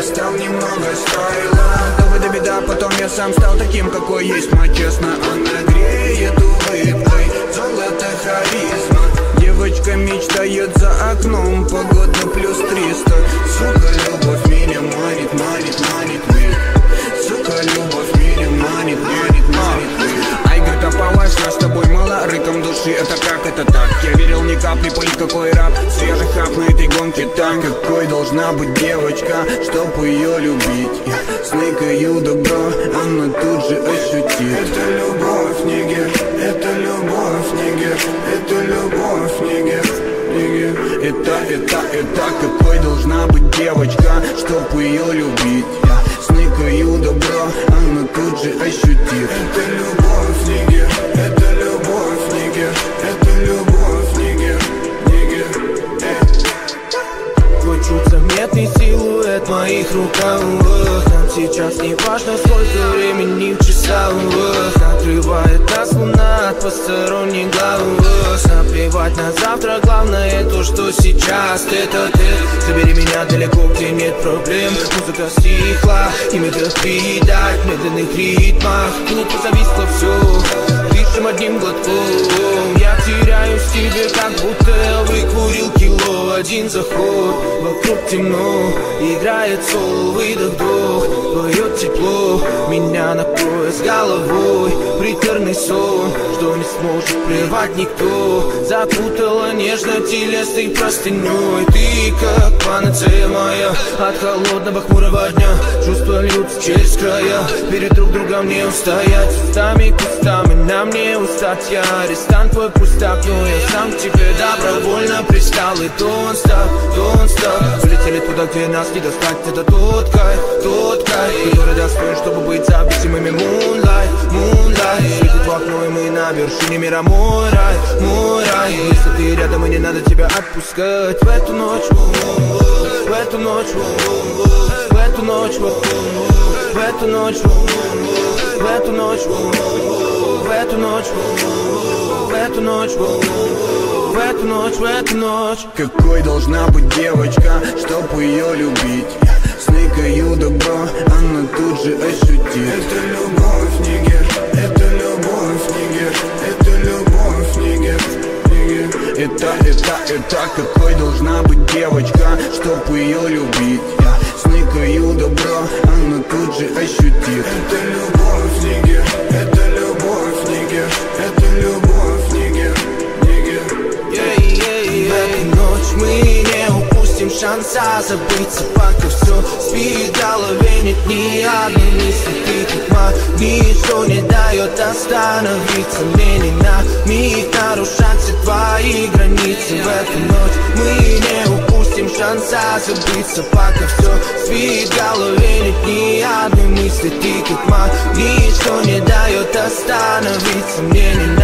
достал немного стайла То да беда, потом я сам стал таким, какой есть Мать честно, она греет улыбкой Золото харизма Девочка мечтает за окном Погода нас с тобой мало Рыком души, это как, это так? Я верил ни капли, по никакой раб Свежий хап на этой гонке там Какой должна быть девочка, чтоб ее любить? Я сныкаю добро, она тут же ощутит. Это любовь, нигер, это любовь, нигер. Это любовь, нигер, нигер. Это, это, это. Какой должна быть девочка, чтоб ее любить моих руках. Нам сейчас не важно, сколько времени в часах. Накрывает нас луна от посторонних глаз Наплевать на завтра, главное то, что сейчас. Это ты, забери меня далеко, где нет проблем. Музыка стихла, и мы передать в медленных ритмах. Минуту зависло все, темно Играет соло, выдох, вдох Твое тепло меня накроет с головой Приторный сон, что не сможет прервать никто Закутала нежно телесной простыней Ты как панацея моя От холодного хмурого дня Чувства льются через края Перед друг другом не устоять Устами, кустами нам не устать Я арестант, твой пустак Но я сам к тебе добровольно пристал. И don't stop, don't stop. Полетели туда, где нас не достать. Это тот кайф, тот кайф. Который достоин, чтобы быть зависимыми. Moonlight, moonlight. Светит в окно, и мы на вершине мира. Мой рай, мой рай Если ты рядом, и не надо тебя отпускать. В эту ночь, в эту ночь, эту ночь, в эту ночь, в эту ночь, в эту ночь, в эту ночь, в эту ночь, в эту ночь. Какой должна быть девочка, чтоб ее любить? Сныкаю добро, она тут же ощутит. Это любовь, нигер, это любовь, нигер Это любовь, нигер, нигер. Это, это, это какой должна быть девочка, чтоб ее любить Сныкаю добро, она тут же ощутит. Это любовь, нигер, это любовь, нигер Это любовь, нигер, нигер В эту ночь мы не упустим шанса забыться, пока все спит в голове нет ни одной мысли. Ты как магнит, что не дает остановиться. Мне не на миг нарушать все твои границы. В эту ночь мы не упустим шанса забыться, пока все спит в голове нет ни одной мысли Ты как магнит, что не дает остановиться. Мне не